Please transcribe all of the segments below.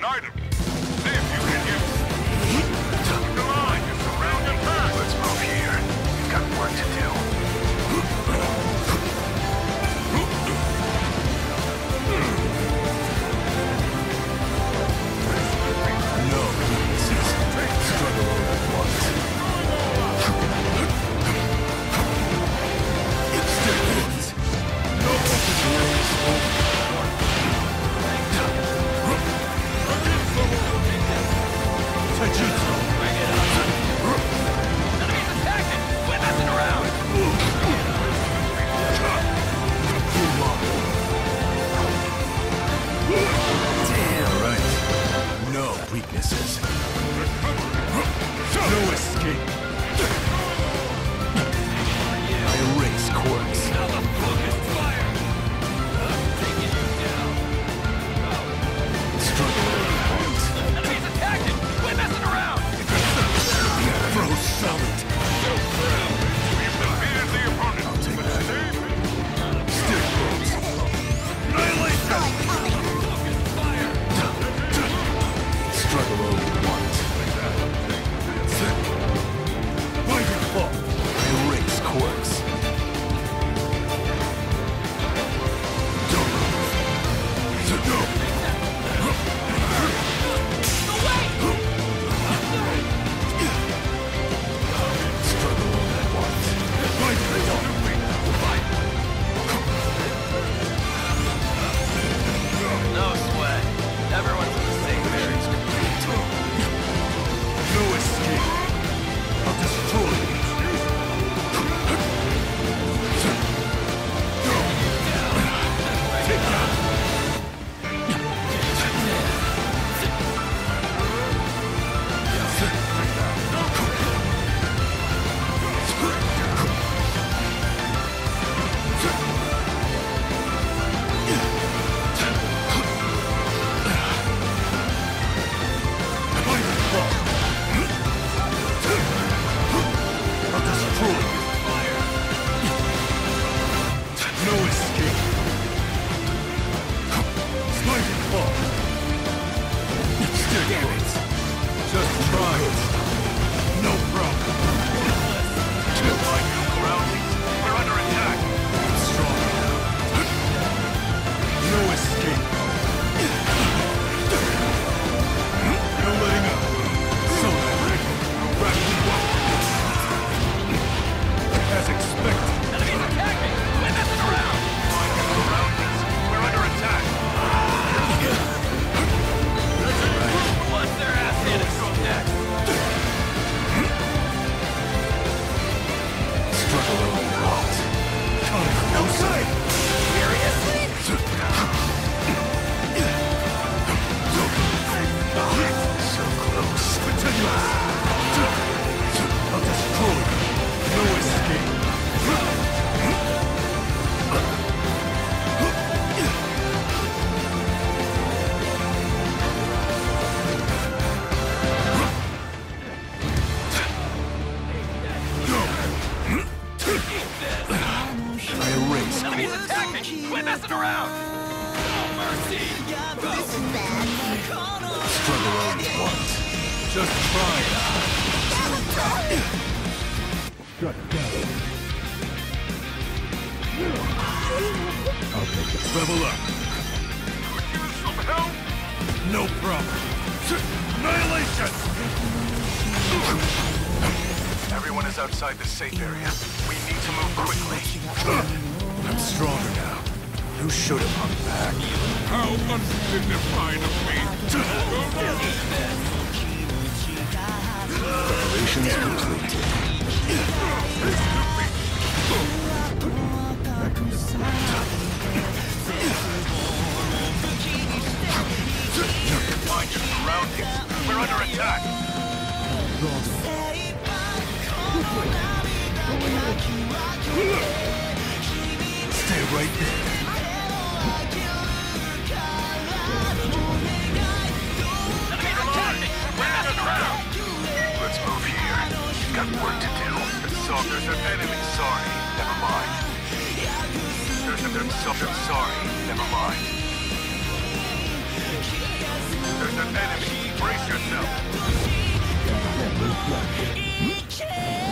an item. witnesses. Just try that. Shut down. I'll take it. Level up. Could use some help? No problem. Annihilation! Everyone is outside the safe area. We need to move quickly. I'm stronger now. You should have hung back. How undignified of me! Preparations complete.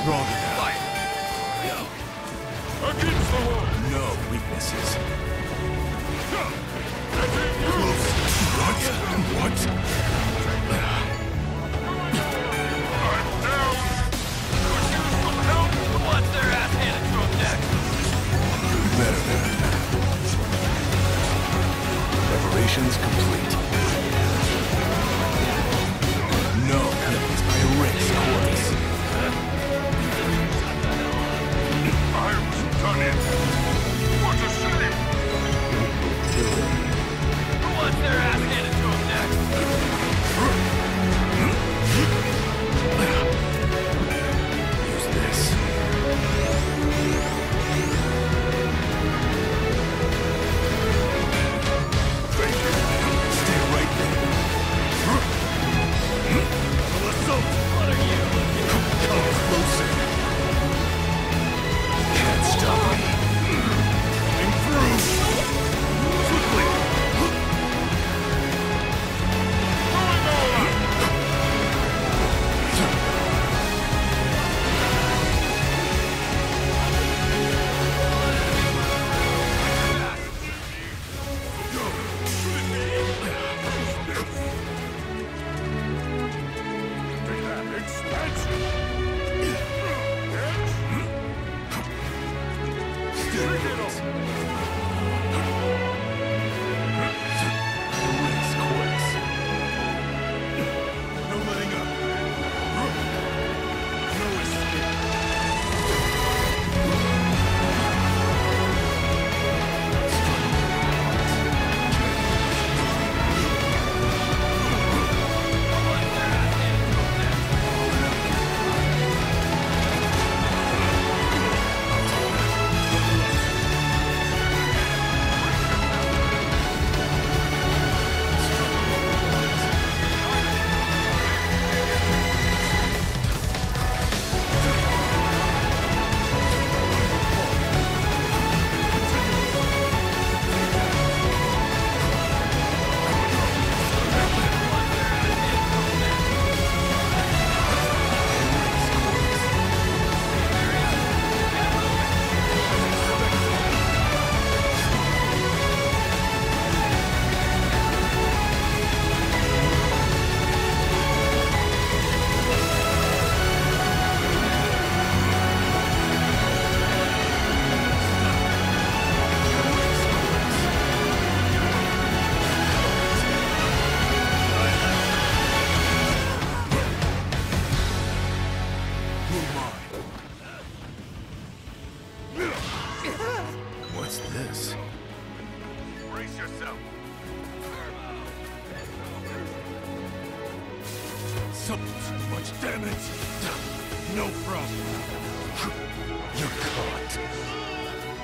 stronger.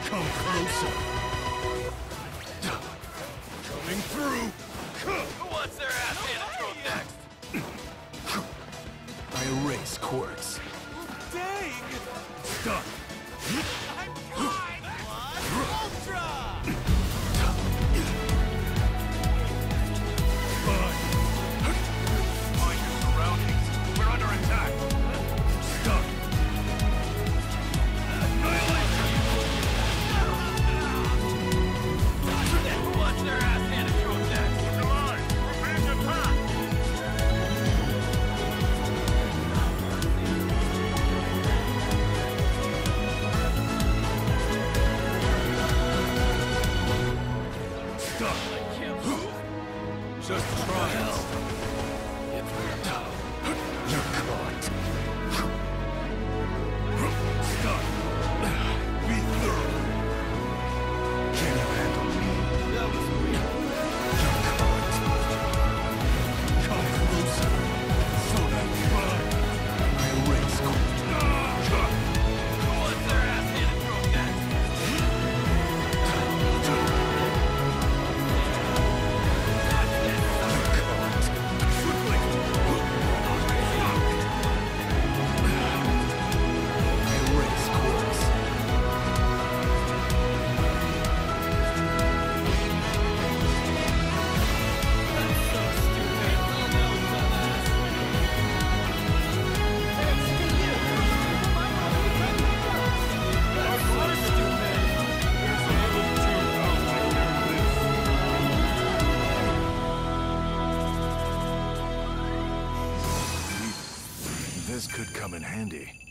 Come closer. Coming through. What's their ass anecdote next? I erase quirks. Dang! Stop. Come in handy.